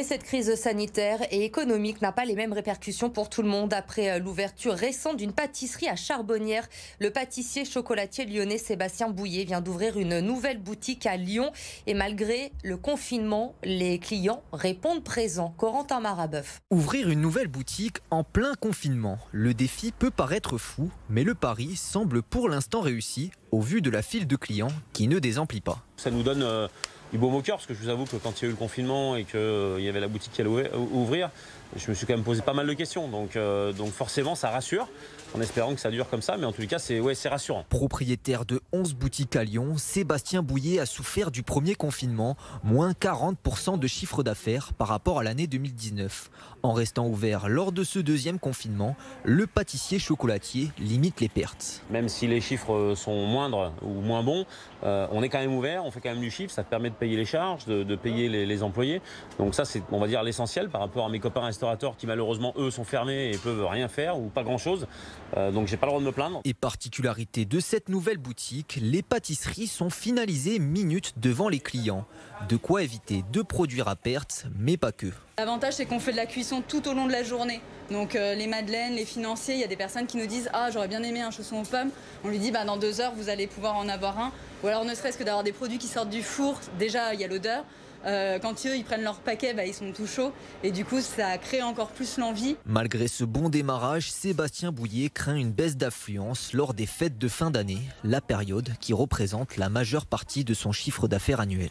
Et cette crise sanitaire et économique n'a pas les mêmes répercussions pour tout le monde. Après euh, l'ouverture récente d'une pâtisserie à Charbonnière, le pâtissier chocolatier lyonnais Sébastien Bouillet vient d'ouvrir une nouvelle boutique à Lyon. Et malgré le confinement, les clients répondent présents. Corentin Marabeuf. Ouvrir une nouvelle boutique en plein confinement. Le défi peut paraître fou, mais le pari semble pour l'instant réussi au vu de la file de clients qui ne désemplit pas. Ça nous donne euh, au cœur, parce que je vous avoue que quand il y a eu le confinement et qu'il euh, y avait la boutique qui allait ouvrir, je me suis quand même posé pas mal de questions. Donc, euh, donc forcément, ça rassure, en espérant que ça dure comme ça. Mais en tout cas, c'est ouais, rassurant. Propriétaire de 11 boutiques à Lyon, Sébastien Bouillet a souffert du premier confinement, moins 40% de chiffre d'affaires par rapport à l'année 2019. En restant ouvert lors de ce deuxième confinement, le pâtissier chocolatier limite les pertes. Même si les chiffres sont moindres ou moins bons, euh, on est quand même ouvert, on fait quand même du chiffre, ça permet de payer les charges, de, payer les, employés. Donc ça, c'est, on va dire, l'essentiel par rapport à mes copains restaurateurs qui malheureusement, eux, sont fermés et peuvent rien faire ou pas grand-chose. Euh, donc j'ai pas le droit de me plaindre. Et particularité de cette nouvelle boutique, les pâtisseries sont finalisées minutes devant les clients. De quoi éviter de produire à perte, mais pas que. L'avantage, c'est qu'on fait de la cuisson tout au long de la journée. Donc euh, les madeleines, les financiers, il y a des personnes qui nous disent Ah, j'aurais bien aimé un chausson aux pommes. On lui dit bah, Dans deux heures, vous allez pouvoir en avoir un. Ou alors ne serait-ce que d'avoir des produits qui sortent du four, déjà il y a l'odeur. Euh, quand eux ils prennent leur paquet, bah, ils sont tout chauds et du coup ça crée encore plus l'envie. Malgré ce bon démarrage, Sébastien Bouillet craint une baisse d'affluence lors des fêtes de fin d'année, la période qui représente la majeure partie de son chiffre d'affaires annuel.